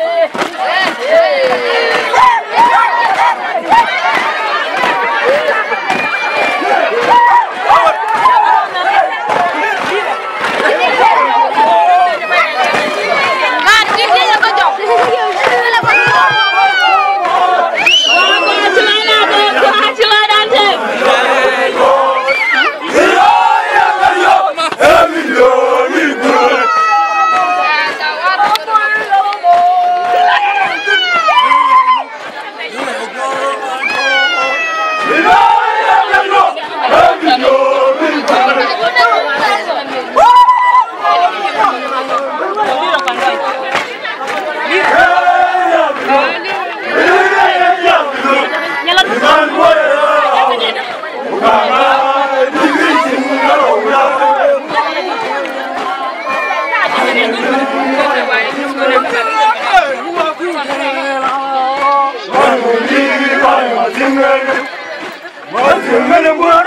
Yeah. Amen. You're gonna.